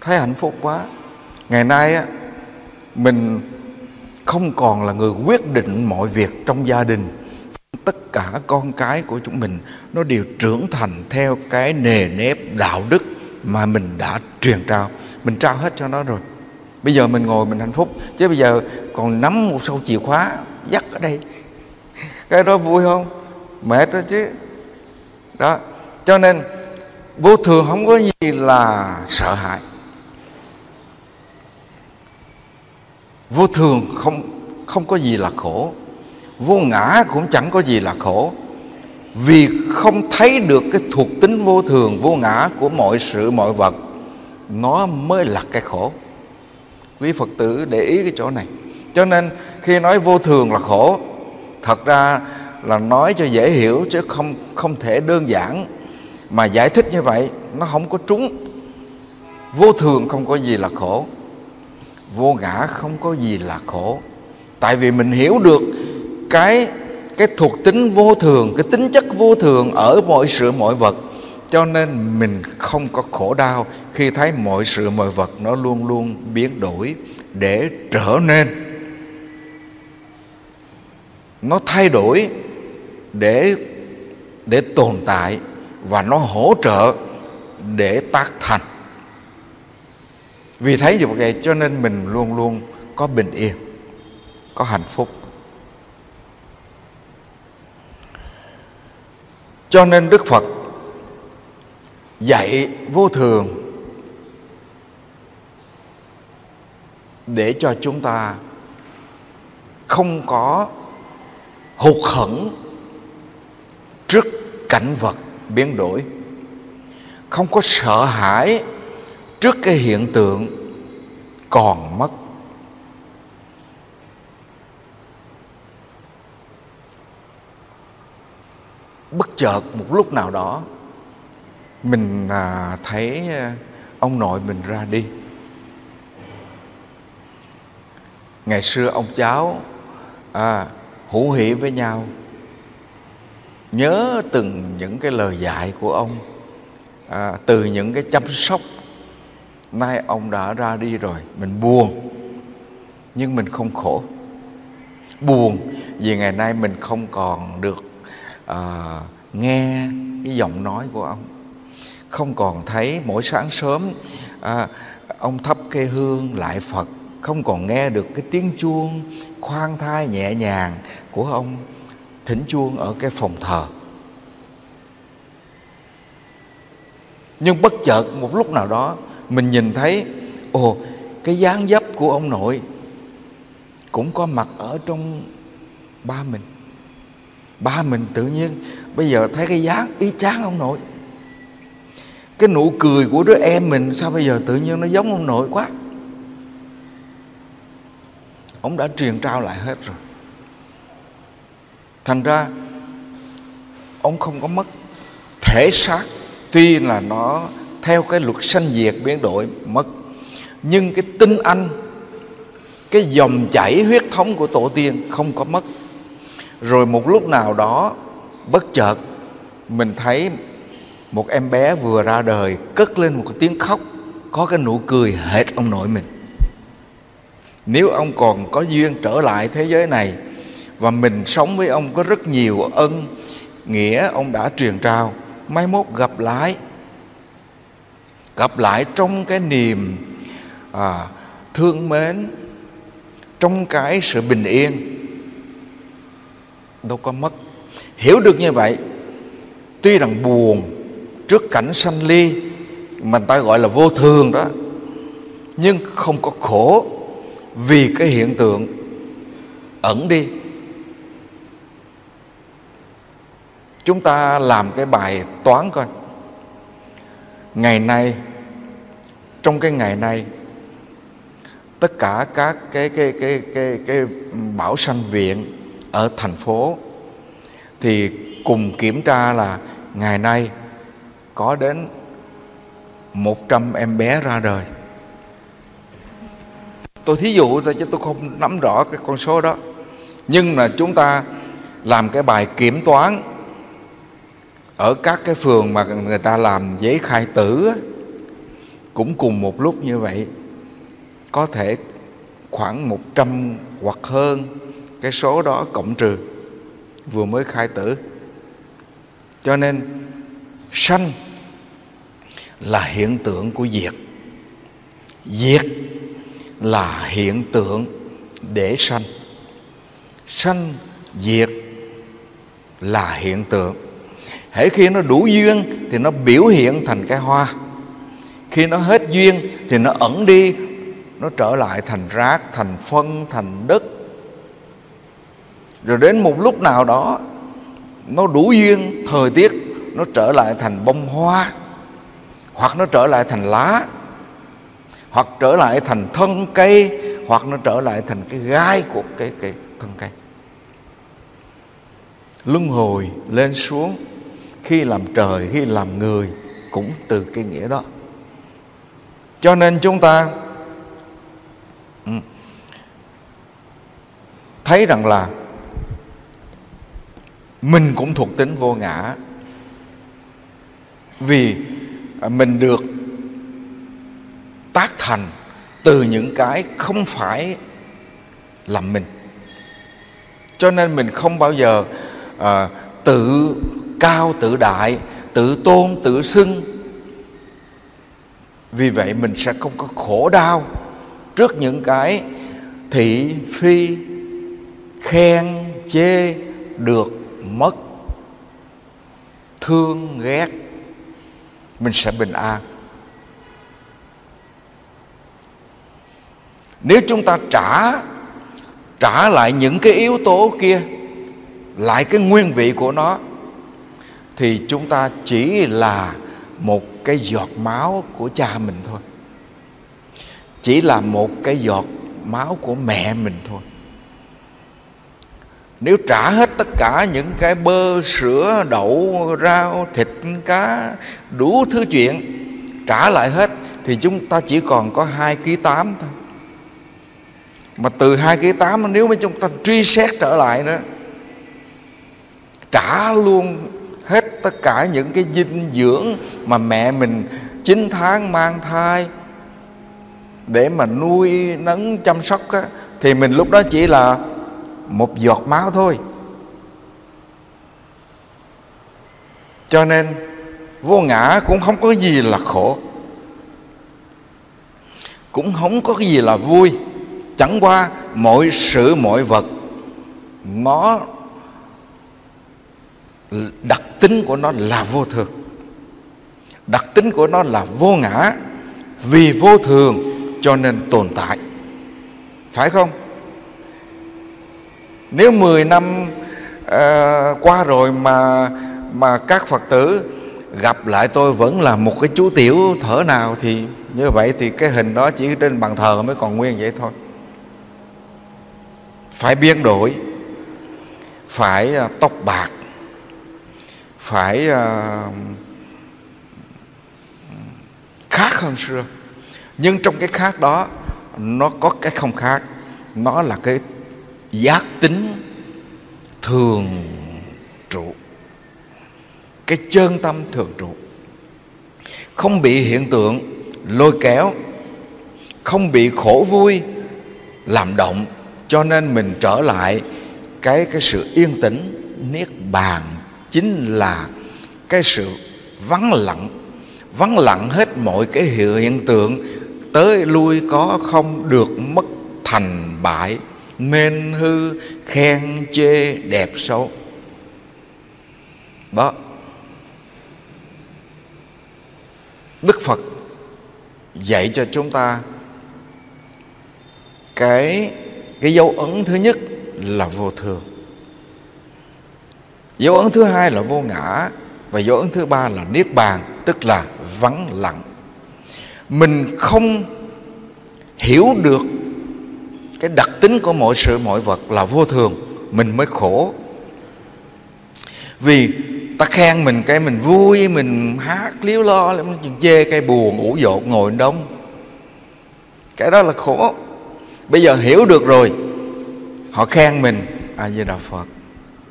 Thấy hạnh phúc quá. Ngày nay á, mình không còn là người quyết định mọi việc trong gia đình. Tất cả con cái của chúng mình, nó đều trưởng thành theo cái nề nếp đạo đức mà mình đã truyền trao. Mình trao hết cho nó rồi bây giờ mình ngồi mình hạnh phúc. Chứ bây giờ còn nắm một sâu chìa khóa, dắt ở đây. Cái đó vui không? Mệt đó chứ. Đó. Cho nên, vô thường không có gì là sợ hãi. Vô thường không không có gì là khổ. Vô ngã cũng chẳng có gì là khổ. Vì không thấy được cái thuộc tính vô thường, vô ngã của mọi sự, mọi vật, nó mới là cái khổ quý phật tử để ý cái chỗ này. Cho nên khi nói vô thường là khổ, thật ra là nói cho dễ hiểu chứ không không thể đơn giản. Mà giải thích như vậy, nó không có trúng. Vô thường không có gì là khổ, vô ngã không có gì là khổ. Tại vì mình hiểu được cái cái thuộc tính vô thường, cái tính chất vô thường ở mọi sự, mọi vật. Cho nên mình không có khổ đau khi thấy mọi sự, mọi vật nó luôn luôn biến đổi để trở nên. Nó thay đổi để để tồn tại và nó hỗ trợ để tác thành. Vì thấy như vậy cho nên mình luôn luôn có bình yên, có hạnh phúc. Cho nên đức phật dạy vô thường để cho chúng ta không có hụt hẫng trước cảnh vật biến đổi, không có sợ hãi trước cái hiện tượng còn mất. Bất chợt một lúc nào đó, mình à, thấy à, ông nội mình ra đi. Ngày xưa ông cháu à, hữu hỷ với nhau. Nhớ từng những cái lời dạy của ông à, từ những cái chăm sóc nay ông đã ra đi rồi mình buồn nhưng mình không khổ. Buồn vì ngày nay mình không còn được à, nghe cái giọng nói của ông. Không còn thấy mỗi sáng sớm à, ông thắp cây hương lại phật không còn nghe được cái tiếng chuông khoan thai nhẹ nhàng của ông thỉnh chuông ở cái phòng thờ. Nhưng bất chợt, một lúc nào đó, mình nhìn thấy, ồ, cái dáng dấp của ông nội cũng có mặt ở trong ba mình. Ba mình tự nhiên, bây giờ thấy cái dáng y chang ông nội. Cái nụ cười của đứa em mình sao bây giờ tự nhiên nó giống ông nội quá? Ông đã truyền trao lại hết rồi. Thành ra, ông không có mất thể xác. Tuy là nó theo cái luật sanh diệt biến đổi mất, nhưng cái tinh anh, cái dòng chảy huyết thống của tổ tiên không có mất. Rồi một lúc nào đó, bất chợt, mình thấy một em bé vừa ra đời cất lên một cái tiếng khóc, có cái nụ cười hệt ông nội mình nếu ông còn có duyên trở lại thế giới này và mình sống với ông có rất nhiều ân nghĩa ông đã truyền trao mai mốt gặp lại gặp lại trong cái niềm à, thương mến trong cái sự bình yên đâu có mất. Hiểu được như vậy tuy rằng buồn trước cảnh sanh ly mà ta gọi là vô thường đó nhưng không có khổ vì cái hiện tượng ẩn đi chúng ta làm cái bài toán coi ngày nay, trong cái ngày nay, tất cả các cái cái cái cái cái bảo sanh viện ở thành phố thì cùng kiểm tra là ngày nay có đến 100 em bé ra đời. Tôi thí dụ thôi chứ tôi không nắm rõ cái con số đó. Nhưng mà chúng ta làm cái bài kiểm toán ở các cái phường mà người ta làm giấy khai tử cũng cùng một lúc như vậy, có thể khoảng 100 hoặc hơn cái số đó cộng trừ, vừa mới khai tử cho nên, sanh là hiện tượng của diệt diệt là hiện tượng để sanh. Sanh diệt là hiện tượng. Hễ khi nó đủ duyên thì nó biểu hiện thành cái hoa. Khi nó hết duyên thì nó ẩn đi, nó trở lại thành rác, thành phân, thành đất. Rồi đến một lúc nào đó, nó đủ duyên, thời tiết nó trở lại thành bông hoa, hoặc nó trở lại thành lá hoặc trở lại thành thân cây, hoặc nó trở lại thành cái gai của cái cái thân cây. Luân hồi lên xuống, khi làm trời, khi làm người, cũng từ cái nghĩa đó. Cho nên chúng ta thấy rằng là mình cũng thuộc tính vô ngã. Vì mình được thành từ những cái không phải là mình. Cho nên mình không bao giờ à, tự cao tự đại tự tôn tự xưng. Vì vậy mình sẽ không có khổ đau trước những cái thị phi khen chê được mất thương ghét. Mình sẽ bình an. Nếu chúng ta trả trả lại những cái yếu tố kia, lại cái nguyên vị của nó, thì chúng ta chỉ là một cái giọt máu của cha mình thôi. Chỉ là một cái giọt máu của mẹ mình thôi. Nếu trả hết tất cả những cái bơ sữa, đậu, rau, thịt, cá, đủ thứ chuyện, trả lại hết, thì chúng ta chỉ còn có hai ký tám thôi mà từ hai ký tám nếu mà chúng ta truy xét trở lại nữa trả luôn hết tất cả những cái dinh dưỡng mà mẹ mình 9 tháng mang thai để mà nuôi nấng chăm sóc á, thì mình lúc đó chỉ là một giọt máu thôi. Cho nên vô ngã cũng không có gì là khổ cũng không có cái gì là vui chẳng qua mọi sự mọi vật nó đặc tính của nó là vô thường. Đặc tính của nó là vô ngã vì vô thường cho nên tồn tại. Phải không? Nếu 10 năm uh, qua rồi mà mà các phật tử gặp lại tôi vẫn là một cái chú tiểu thở nào thì như vậy thì cái hình đó chỉ trên bàn thờ mới còn nguyên vậy thôi phải biến đổi. Phải à, tóc bạc. Phải à, khác hơn xưa. Nhưng trong cái khác đó, nó có cái không khác. Nó là cái giác tính thường trụ. Cái chân tâm thường trụ. Không bị hiện tượng lôi kéo. Không bị khổ vui làm động cho nên mình trở lại, cái cái sự yên tĩnh, niết bàn chính là cái sự vắng lặng. Vắng lặng hết mọi cái hiện tượng, tới lui có không được mất thành bại, nên hư, khen, chê, đẹp, xấu. Đó. Đức phật dạy cho chúng ta cái cái dấu ấn thứ nhất là vô thường. Dấu ấn thứ hai là vô ngã và dấu ấn thứ ba là niết bàn, tức là vắng lặng. Mình không hiểu được cái đặc tính của mọi sự, mọi vật là vô thường, mình mới khổ. Vì ta khen mình cái mình vui, mình hát liếu lo, mình chê, cái buồn, ủ dột, ngồi đông cái đó là khổ bây giờ hiểu được rồi. Họ khen mình. A di đà phật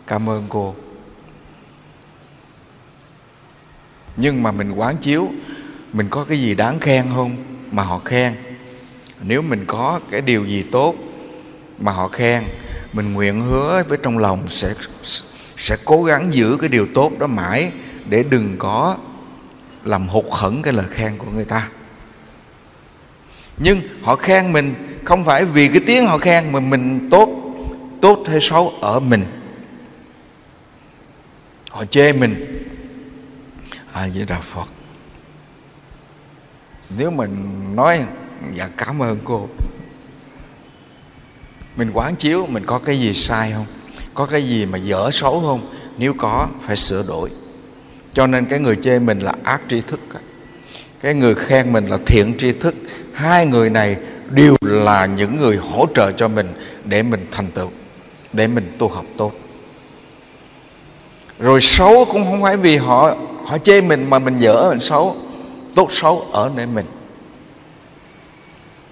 cảm ơn cô. Nhưng mà mình quán chiếu, mình có cái gì đáng khen không? Mà họ khen. Nếu mình có cái điều gì tốt mà họ khen, mình nguyện hứa với trong lòng sẽ sẽ cố gắng giữ cái điều tốt đó mãi để đừng có làm hụt hẫng cái lời khen của người ta. Nhưng họ khen mình không phải vì cái tiếng họ khen mà mình tốt tốt hay xấu ở mình. Họ chê mình. À vậy là phật. Nếu mình nói dạ cảm ơn cô. Mình quán chiếu mình có cái gì sai không? Có cái gì mà dở xấu không? Nếu có, phải sửa đổi. Cho nên cái người chê mình là ác tri thức cái người khen mình là thiện tri thức. Hai người này đều là những người hỗ trợ cho mình để mình thành tựu để mình tu học tốt. Rồi xấu cũng không phải vì họ họ chê mình mà mình dở mình xấu tốt xấu ở nơi mình.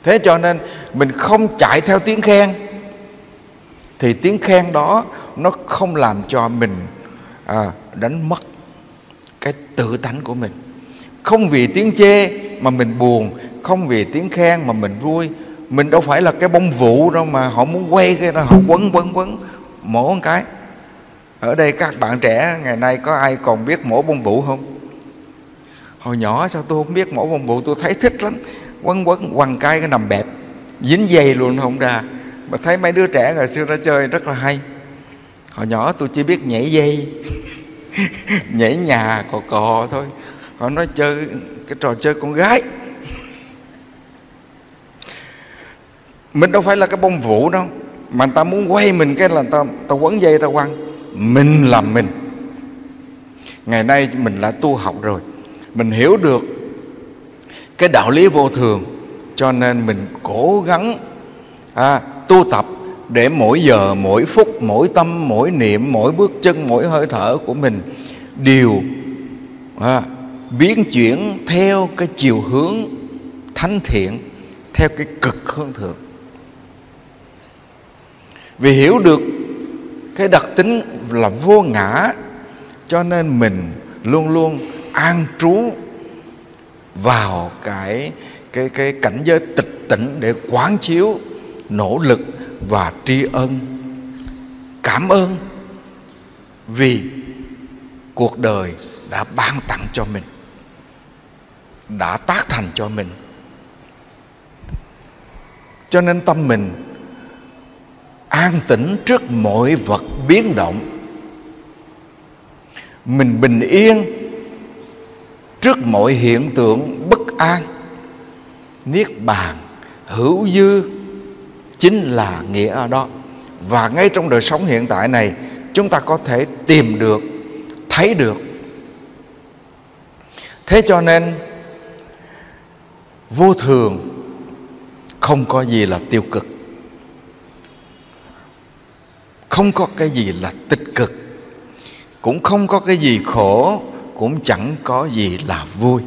Thế cho nên mình không chạy theo tiếng khen thì tiếng khen đó nó không làm cho mình à, đánh mất cái tự tánh của mình. Không vì tiếng chê mà mình buồn không vì tiếng khen mà mình vui. Mình đâu phải là cái bông vụ đâu mà họ muốn quay cái đó, họ quấn quấn quấn. Mổ một cái. Ở đây các bạn trẻ ngày nay có ai còn biết mổ bông vụ không? Hồi nhỏ sao tôi không biết mổ bông vụ, tôi thấy thích lắm. Quấn quấn quằn cái cái nằm bẹp. Dính dây luôn, không ra. Mà thấy mấy đứa trẻ ngày xưa ra chơi rất là hay. Hồi nhỏ tôi chỉ biết nhảy dây. Nhảy nhà, cò cò thôi. Họ nói chơi, cái trò chơi con gái. Mình đâu phải là cái bông vũ đâu. Mà người ta muốn quay mình cái là ta ta quấn dây ta quăng. Mình làm mình. Ngày nay mình đã tu học rồi. Mình hiểu được cái đạo lý vô thường. Cho nên mình cố gắng à, tu tập để mỗi giờ mỗi phút mỗi tâm mỗi niệm mỗi bước chân mỗi hơi thở của mình đều à, biến chuyển theo cái chiều hướng thánh thiện theo cái cực hướng thượng vì hiểu được cái đặc tính là vô ngã, cho nên mình luôn luôn an trú vào cái cái cái cảnh giới tịch tỉnh để quán chiếu nỗ lực và tri ân, cảm ơn vì cuộc đời đã ban tặng cho mình, đã tác thành cho mình. Cho nên tâm mình an tĩnh trước mọi vật biến động. Mình bình yên trước mọi hiện tượng bất an. Niết bàn, hữu dư, chính là nghĩa ở đó. Và ngay trong đời sống hiện tại này, chúng ta có thể tìm được, thấy được. Thế cho nên, vô thường không có gì là tiêu cực không có cái gì là tích cực, cũng không có cái gì khổ, cũng chẳng có gì là vui.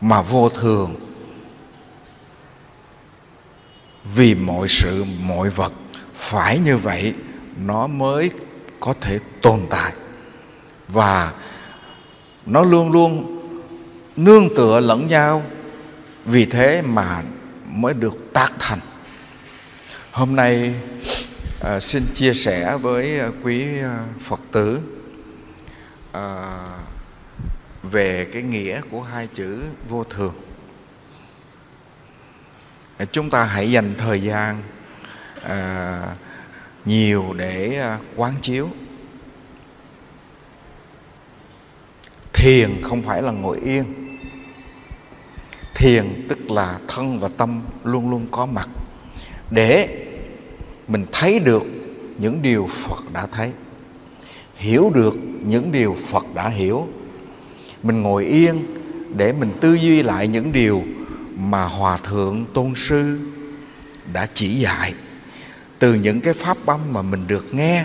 Mà vô thường, vì mọi sự, mọi vật phải như vậy, nó mới có thể tồn tại. Và nó luôn luôn nương tựa lẫn nhau, vì thế mà mới được tác thành. Hôm nay à, xin chia sẻ với ờ, quý ờ, phật tử à, về cái nghĩa của hai chữ vô thường. Chúng ta hãy dành thời gian à, nhiều để à, quán chiếu. Thiền không phải là ngồi yên. Thiền tức là thân và tâm luôn luôn có mặt để mình thấy được những điều phật đã thấy. Hiểu được những điều phật đã hiểu. Mình ngồi yên để mình tư duy lại những điều mà hòa thượng tôn sư đã chỉ dạy. Từ những cái pháp âm mà mình được nghe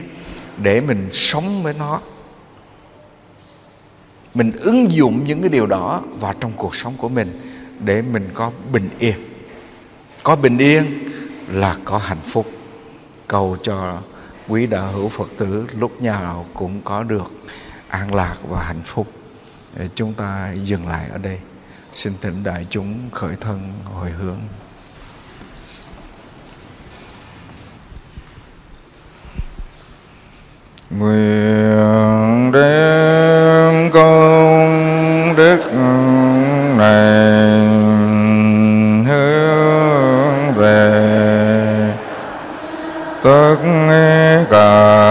để mình sống với nó. Mình ứng dụng những cái điều đó vào trong cuộc sống của mình để mình có bình yên. Có bình yên là có hạnh phúc cầu cho quý đạo hữu phật tử lúc nào cũng có được an lạc và hạnh phúc. Chúng ta dừng lại ở đây. Xin thỉnh đại chúng khởi thân hồi hướng. Nguyện đem công đức này tất cả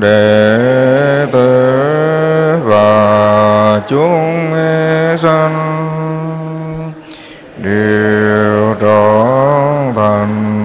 đệ tử và chúng sanh đều trọn thành